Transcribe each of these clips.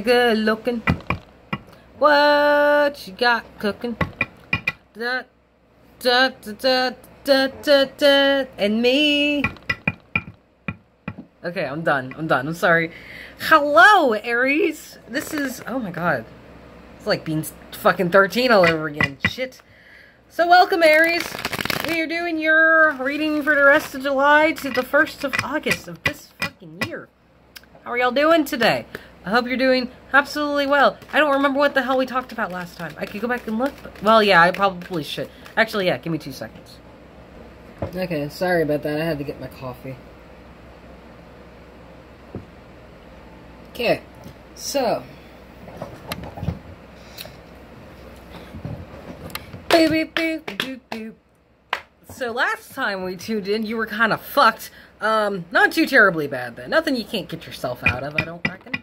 good looking. What you got cooking? Da, da, da, da, da, da, da, and me. Okay, I'm done. I'm done. I'm sorry. Hello, Aries. This is. Oh my god. It's like being fucking 13 all over again. Shit. So, welcome, Aries. We are doing your reading for the rest of July to the 1st of August of this fucking year. How are y'all doing today? I hope you're doing absolutely well. I don't remember what the hell we talked about last time. I could go back and look. But, well, yeah, I probably should. Actually, yeah, give me two seconds. Okay, sorry about that. I had to get my coffee. Okay, so. Beep, beep, beep, beep, beep. So last time we tuned in, you were kind of fucked. Um, not too terribly bad then. Nothing you can't get yourself out of, I don't reckon.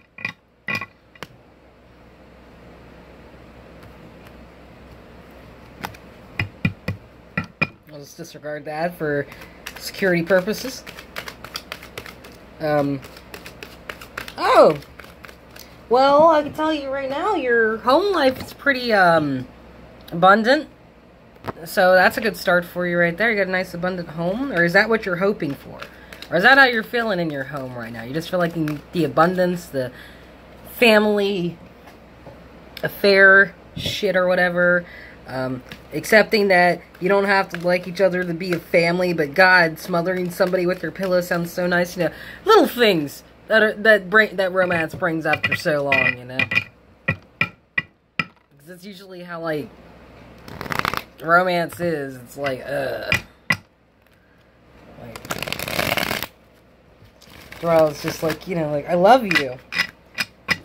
I'll just disregard that for security purposes. Um. Oh! Well, I can tell you right now, your home life is pretty, um, abundant. So that's a good start for you right there. You got a nice abundant home? Or is that what you're hoping for? Or is that how you're feeling in your home right now? You just feel like the abundance, the family affair shit or whatever. Um, accepting that you don't have to like each other to be a family, but God, smothering somebody with your pillow sounds so nice. You know, little things that are, that bring that romance brings after so long. You know, because that's usually how like romance is. It's like, uh, like, well, it's just like you know, like I love you,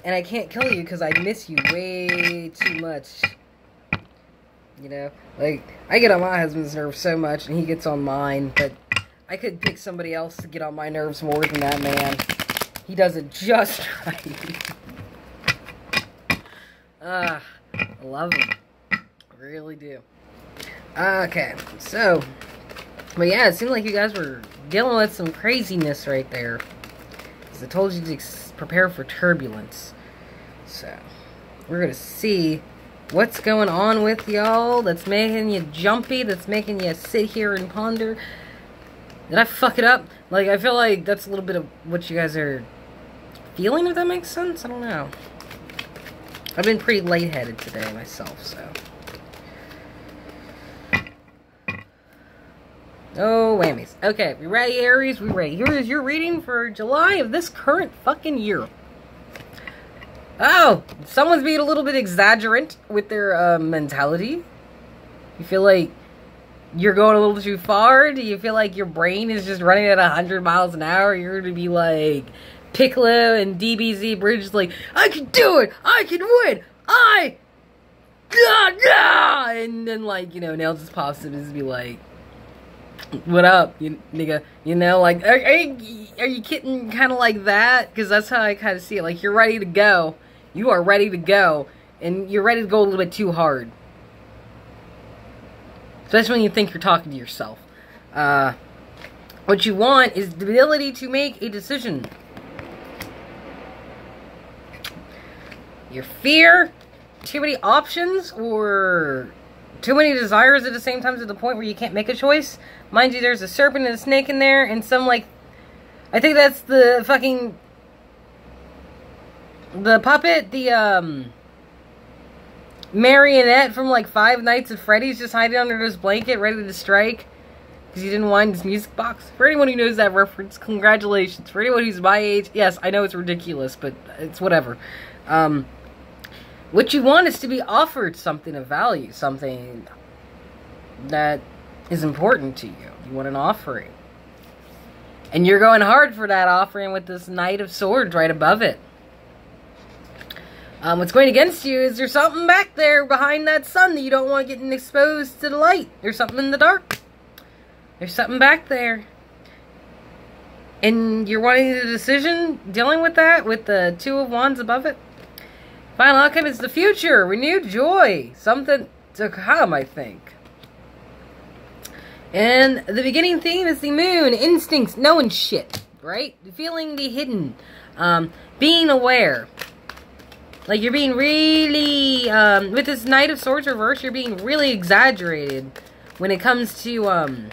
and I can't kill you because I miss you way too much. You know, like, I get on my husband's nerves so much, and he gets on mine, but I could pick somebody else to get on my nerves more than that man. He does it just right. Ah, I love him. I really do. Okay, so, but yeah, it seemed like you guys were dealing with some craziness right there. Because I told you to prepare for turbulence. So, we're going to see what's going on with y'all that's making you jumpy, that's making you sit here and ponder. Did I fuck it up? Like, I feel like that's a little bit of what you guys are feeling, if that makes sense. I don't know. I've been pretty lightheaded today myself, so. Oh, whammies. Okay, we ready, Aries? We ready. Here is your reading for July of this current fucking year. Oh, someone's being a little bit exaggerant with their uh, mentality. You feel like you're going a little too far? Do you feel like your brain is just running at 100 miles an hour? You're going to be like Piccolo and DBZ Abridged, like, I can do it! I can win! I... Ah, ah! And then, like, you know, Nails just pops up and just be like, what up, you nigga? You know, like, are, are you, are you kidding kind of like that? Because that's how I kind of see it. Like, you're ready to go you are ready to go, and you're ready to go a little bit too hard. Especially when you think you're talking to yourself. Uh, what you want is the ability to make a decision. Your fear, too many options, or too many desires at the same time to the point where you can't make a choice. Mind you, there's a serpent and a snake in there, and some, like, I think that's the fucking the puppet, the um marionette from like Five Nights at Freddy's just hiding under his blanket, ready to strike. Because he didn't wind his music box. For anyone who knows that reference, congratulations. For anyone who's my age, yes, I know it's ridiculous, but it's whatever. Um, what you want is to be offered something of value, something that is important to you. You want an offering. And you're going hard for that offering with this Knight of Swords right above it. Um, what's going against you is there's something back there behind that sun that you don't want getting exposed to the light. There's something in the dark. There's something back there. And you're wanting a decision dealing with that with the two of wands above it. Final outcome is the future. Renewed joy. Something to come, I think. And the beginning theme is the moon. Instincts. Knowing shit. Right? Feeling the hidden. Um, being aware. Like you're being really um, with this Knight of Swords reverse, you're being really exaggerated when it comes to um,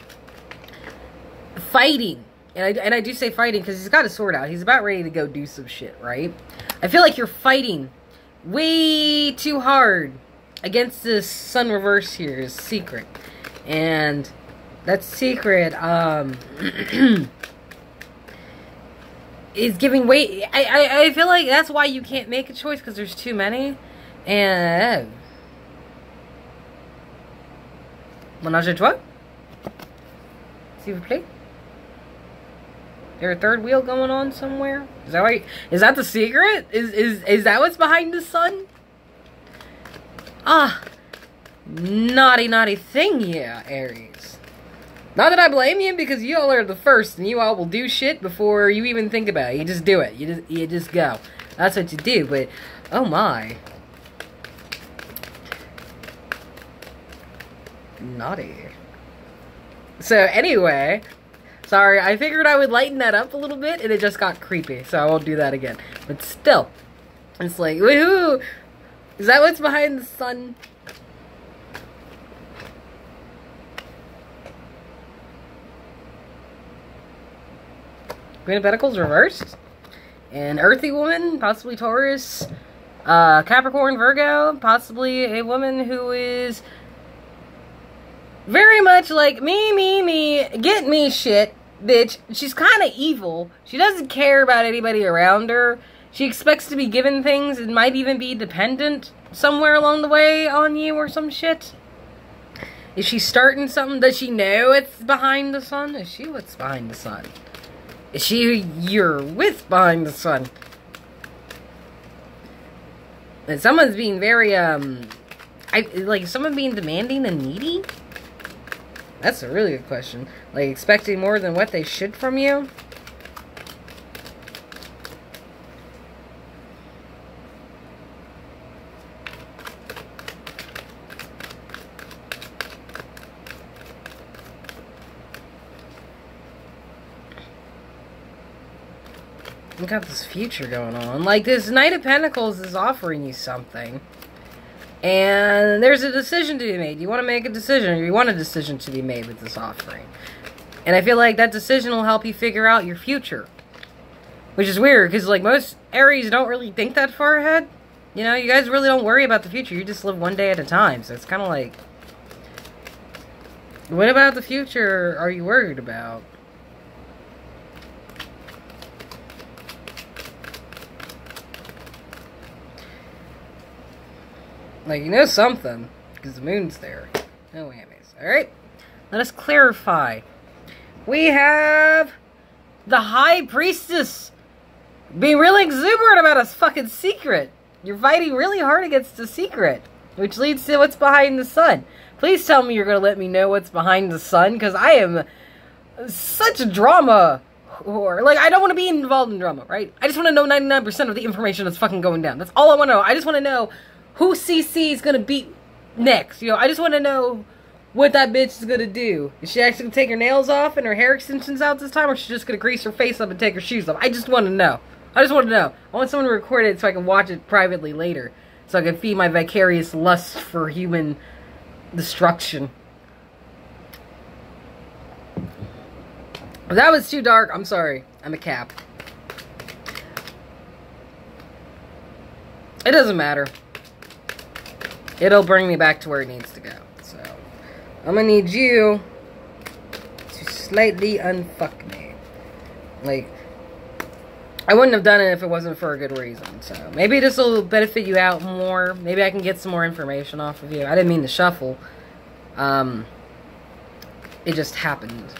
fighting. And I, and I do say fighting because he's got a sword out. He's about ready to go do some shit, right? I feel like you're fighting way too hard against this sun reverse here is secret. And that secret um is giving way I, I I feel like that's why you can't make a choice because there's too many. And Menage a trois? S'il vous plaît? There a third wheel going on somewhere? Is that right? Is that the secret? Is is is that what's behind the sun? Ah, naughty, naughty thing, yeah, Aries. Not that I blame you, because you all are the first, and you all will do shit before you even think about it. You just do it. You just, you just go. That's what you do, but, oh my. Naughty. So, anyway, sorry, I figured I would lighten that up a little bit, and it just got creepy, so I won't do that again. But still, it's like, woohoo! Is that what's behind the sun? Queen of Pentacles reversed. An earthy woman, possibly Taurus. Uh, Capricorn, Virgo, possibly a woman who is very much like me, me, me, get me shit, bitch. She's kind of evil. She doesn't care about anybody around her. She expects to be given things and might even be dependent somewhere along the way on you or some shit. Is she starting something? Does she know it's behind the sun? Is she what's behind the sun? Is she you're with behind the sun? And someone's being very, um, I, like, someone being demanding and needy? That's a really good question. Like, expecting more than what they should from? You got this future going on. Like, this Knight of Pentacles is offering you something. And there's a decision to be made. You want to make a decision, or you want a decision to be made with this offering. And I feel like that decision will help you figure out your future. Which is weird, because, like, most Aries don't really think that far ahead. You know, you guys really don't worry about the future. You just live one day at a time. So it's kind of like... What about the future are you worried about? Like, you know something. Because the moon's there. No whammies. Alright? Let us clarify. We have the High Priestess being really exuberant about a fucking secret. You're fighting really hard against a secret. Which leads to what's behind the sun. Please tell me you're going to let me know what's behind the sun. Because I am such a drama whore. Like, I don't want to be involved in drama, right? I just want to know 99% of the information that's fucking going down. That's all I want to know. I just want to know who CC is gonna beat next. You know, I just want to know what that bitch is gonna do. Is she actually gonna take her nails off and her hair extensions out this time, or is she just gonna grease her face up and take her shoes off? I just want to know. I just want to know. I want someone to record it so I can watch it privately later, so I can feed my vicarious lust for human destruction. That was too dark, I'm sorry. I'm a cap. It doesn't matter it'll bring me back to where it needs to go. So, I'm gonna need you to slightly unfuck me. Like, I wouldn't have done it if it wasn't for a good reason. So, maybe this will benefit you out more. Maybe I can get some more information off of you. I didn't mean to shuffle. Um, it just happened.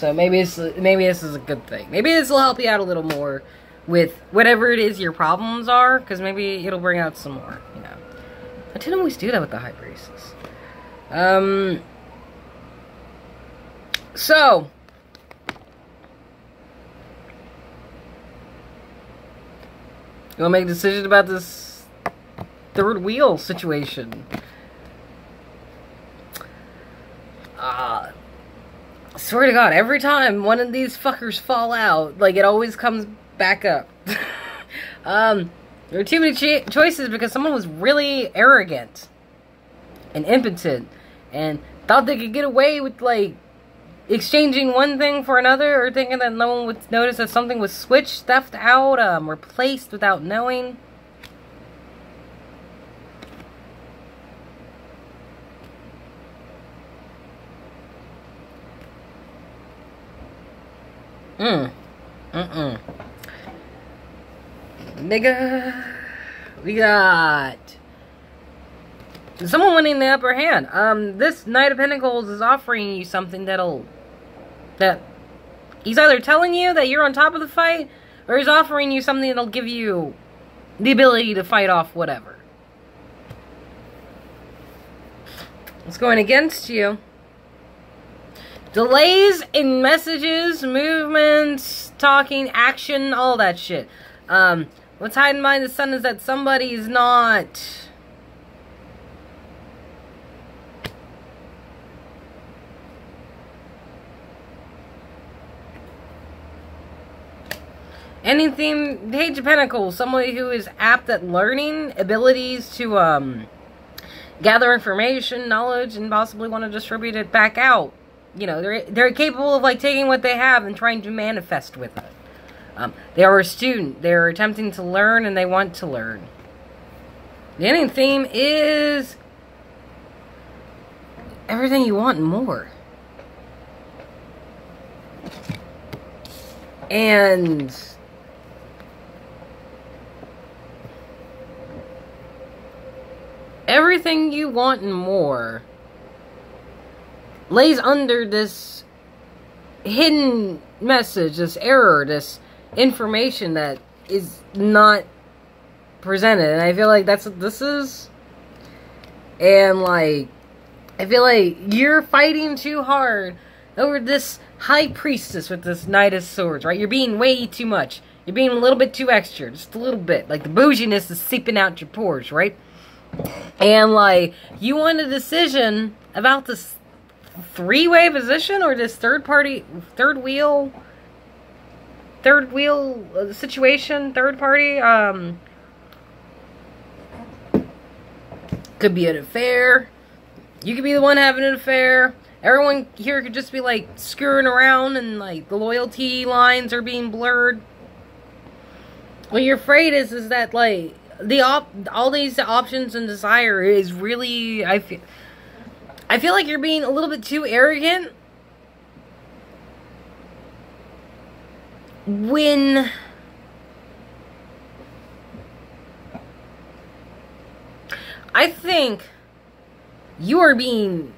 So maybe this maybe this is a good thing. Maybe this will help you out a little more with whatever it is your problems are, because maybe it'll bring out some more, you know. I didn't always do that with the high priestess. Um. So. You want to make a decision about this third wheel situation? Uh, swear to God, every time one of these fuckers fall out, like, it always comes back up. um, There were too many cho- choices because someone was really arrogant and impotent and thought they could get away with, like, exchanging one thing for another or thinking that no one would notice that something was switched, stuffed out, um, replaced without knowing. Mm. Mm-mm. Nigga. We got someone winning the upper hand. Um, this Knight of Pentacles is offering you something that'll that he's either telling you that you're on top of the fight, or he's offering you something that'll give you the ability to fight off whatever. It's going against you. Delays in messages, movements, talking, action, all that shit. Um, what's hiding behind the sun is that somebody's not... Anything, Page of Pentacles, somebody who is apt at learning, abilities to um, gather information, knowledge, and possibly want to distribute it back out you know, they're they're capable of like taking what they have and trying to manifest with it. Um, they are a student. They're attempting to learn and they want to learn. The ending theme is everything you want and more. And everything you want and more lays under this hidden message, this error, this information that is not presented. And I feel like that's what this is. And like, I feel like you're fighting too hard over this high priestess with this knight of swords, right? You're being way too much. You're being a little bit too extra, just a little bit. Like the bouginess is seeping out your pores, right? And like, you want a decision about this three-way position or this third party, third wheel, third wheel uh, situation, third party, um, could be an affair. You could be the one having an affair. Everyone here could just be like screwing around and like the loyalty lines are being blurred. What you're afraid is is that like the op all these options and desire is really I feel I feel like you're being a little bit too arrogant when I think you are being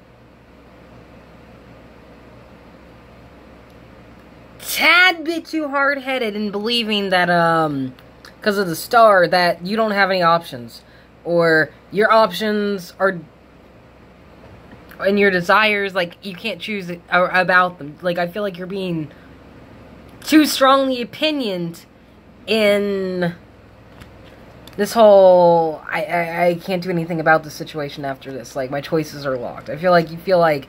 tad bit too hard-headed in believing that um because of the star that you don't have any options or your options are and your desires, like, you can't choose about them. Like, I feel like you're being too strongly opinioned in this whole I, I, I can't do anything about the situation after this. Like my choices are locked. I feel like you feel like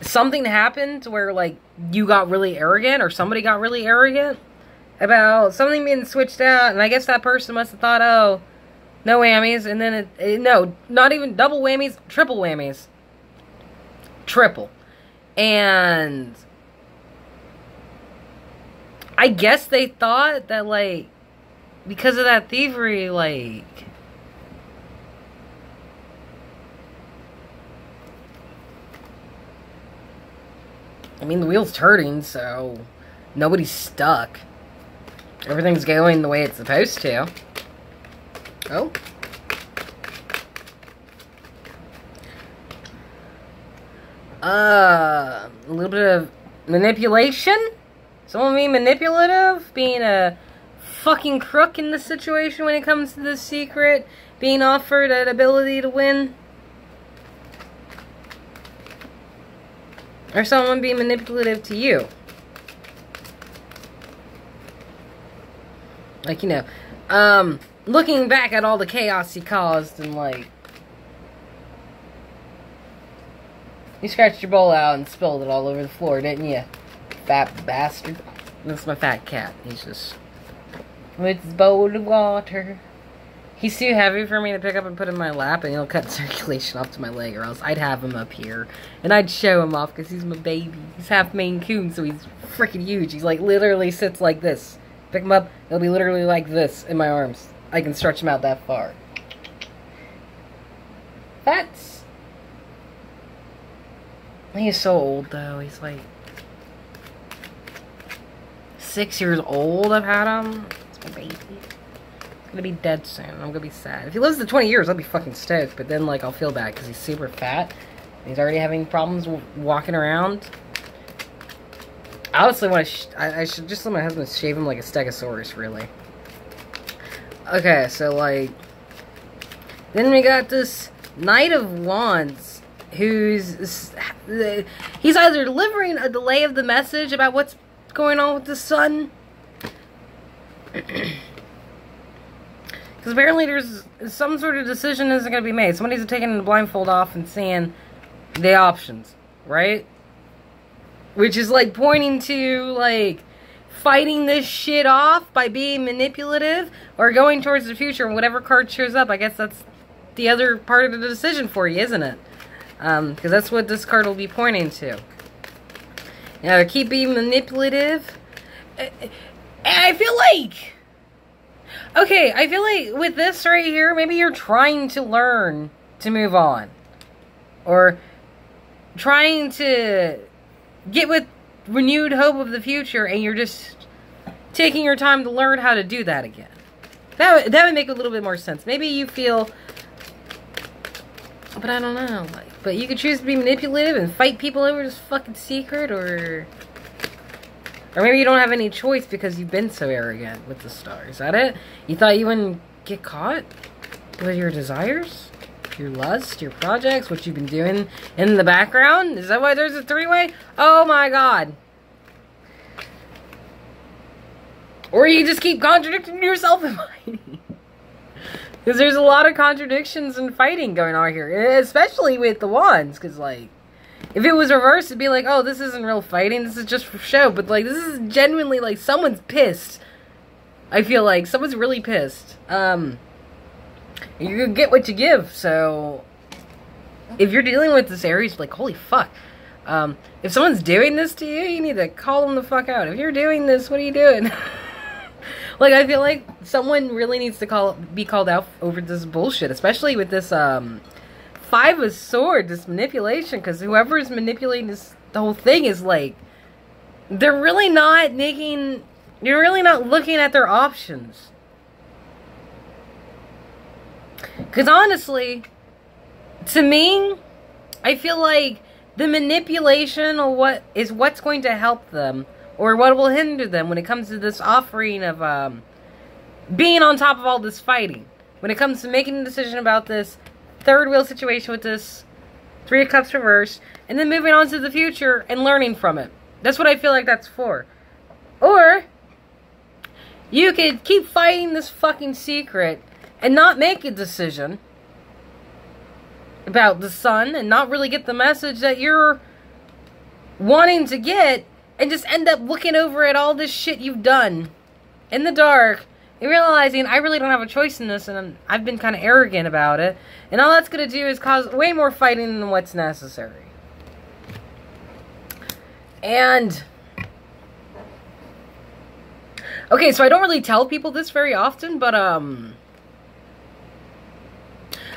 something happened where like you got really arrogant or somebody got really arrogant about something being switched out and I guess that person must have thought, oh, no whammies and then it, it no, not even double whammies, triple whammies triple. And I guess they thought that like because of that thievery like I mean the wheel's turning so nobody's stuck. Everything's going the way it's supposed to. Oh. Uh, a little bit of manipulation? Someone being manipulative? Being a fucking crook in this situation when it comes to this secret? Being offered an ability to win? Or someone being manipulative to you? Like, you know, um, looking back at all the chaos he caused and, like, You scratched your bowl out and spilled it all over the floor, didn't you? Fat bastard. That's my fat cat. He's just with his bowl of water. He's too heavy for me to pick up and put in my lap, and he'll cut circulation off to my leg, or else I'd have him up here. And I'd show him off because he's my baby. He's half Maine Coon, so he's freaking huge. He's like literally sits like this. Pick him up, he'll be literally like this in my arms. I can stretch him out that far. That's. He's so old though. He's like six years old. I've had him. It's my baby gonna be dead soon. I'm gonna be sad. If he lives to 20 years, I'll be fucking stoked. But then, like, I'll feel bad because he's super fat. he's already having problems walking around. I honestly want to. I, I should just let my husband shave him like a stegosaurus, really. Okay, so like, then we got this Knight of Wands, who's he's either delivering a delay of the message about what's going on with the sun. Because apparently there's some sort of decision isn't going to be made. Somebody's taking the blindfold off and seeing the options, right? Which is like pointing to like fighting this shit off by being manipulative or going towards the future and whatever card shows up. I guess that's the other part of the decision for you, isn't it? Because um, that's what this card will be pointing to. Know, keep being manipulative. And I feel like Okay, I feel like with this right here, maybe you're trying to learn to move on. Or trying to get with renewed hope of the future and you're just taking your time to learn how to do that again. That, that would make a little bit more sense. Maybe you feel... But I don't know. Like, but you could choose to be manipulative and fight people over this fucking secret or... Or maybe you don't have any choice because you've been so arrogant with the star. Is that it? You thought you wouldn't get caught with your desires? Your lust, your projects, what you've been doing in the background? Is that why there's a three-way? Oh my god. Or you just keep contradicting yourself and fighting. Because there's a lot of contradictions and fighting going on here. Especially with the wands. Because, like, if it was reversed, it'd be like, oh, this isn't real fighting. This is just for show. But, like, this is genuinely, like, someone's pissed. I feel like someone's really pissed. Um, you get what you give. So, if you're dealing with this Aries, like, holy fuck. Um, if someone's doing this to you, you need to call them the fuck out. If you're doing this, what are you doing? like, I feel like someone really needs to call be called out over this bullshit, especially with this, um, five of swords, this manipulation, because whoever is manipulating this the whole thing is like they're really not making you're really not looking at their options. Because honestly, to me, I feel like the manipulation of what is what's going to help them or what will hinder them when it comes to this offering of um, being on top of all this fighting. When it comes to making a decision about this, third wheel situation with this Three of Cups reversed, and then moving on to the future and learning from it. That's what I feel like that's for. Or, you could keep fighting this fucking secret and not make a decision about the sun and not really get the message that you're wanting to get and just end up looking over at all this shit you've done in the dark realizing I really don't have a choice in this, and I've been kind of arrogant about it. And all that's going to do is cause way more fighting than what's necessary. And... Okay, so I don't really tell people this very often, but, um...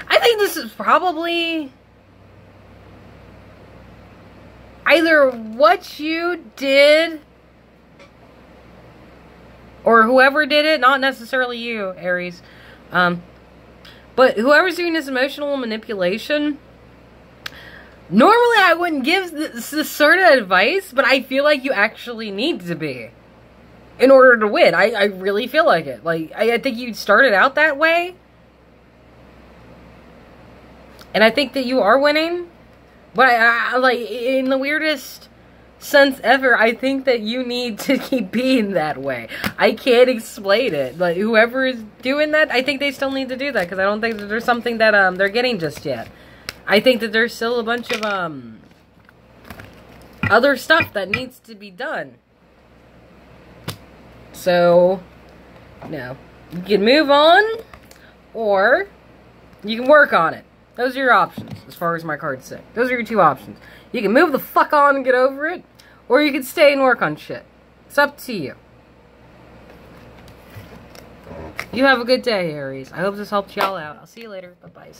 I think this is probably... Either what you did or whoever did it, not necessarily you, Aries. Um, but whoever's doing this emotional manipulation, normally I wouldn't give this, this sort of advice, but I feel like you actually need to be in order to win. I, I really feel like it. Like, I, I think you started out that way. And I think that you are winning. But I, I like, in the weirdest sense ever, I think that you need to keep being that way. I can't explain it. Like whoever is doing that, I think they still need to do that because I don't think that there's something that um they're getting just yet. I think that there's still a bunch of um other stuff that needs to be done. So, no. You can move on or you can work on it. Those are your options, as far as my cards say. Those are your two options. You can move the fuck on and get over it, or you can stay and work on shit. It's up to you. You have a good day, Aries. I hope this helped y'all out. I'll see you later. Bye-bye.